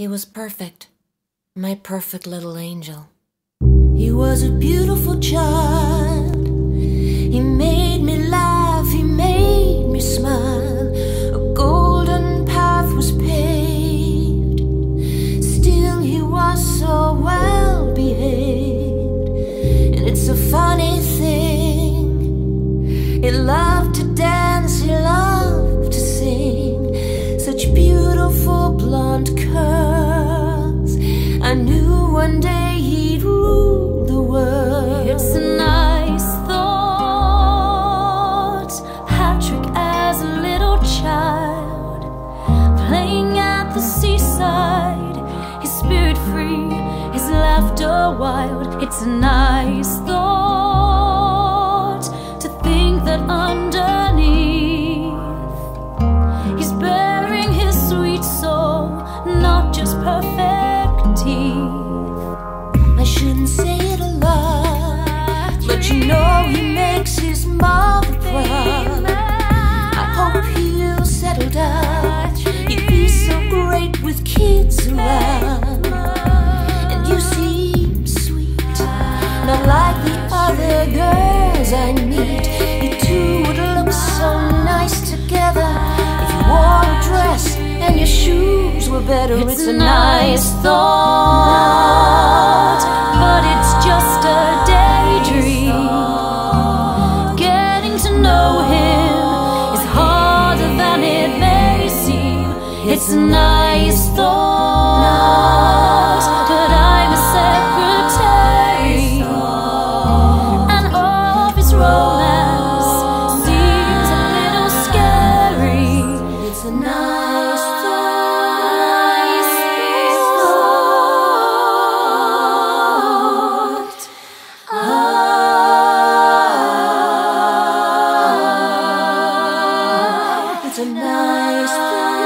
He was perfect, my perfect little angel. He was a beautiful child. He made me laugh, he made me smile. A golden path was paved. Still, he was so well behaved. And it's a funny thing. He loved to dance, he loved to sing. Such beautiful blonde curls. I knew one day he'd rule the world. It's a nice thought. Patrick, as a little child, playing at the seaside, his spirit free, his laughter wild. It's a nice thought to think that underneath he's bearing his sweet soul, not just perfect girls I meet. You two would look so nice together if you wore a dress and your shoes were better. It's a nice thought, but it's just a daydream. Getting to know him is harder than it may seem. It's a nice thought. It's a nice thing.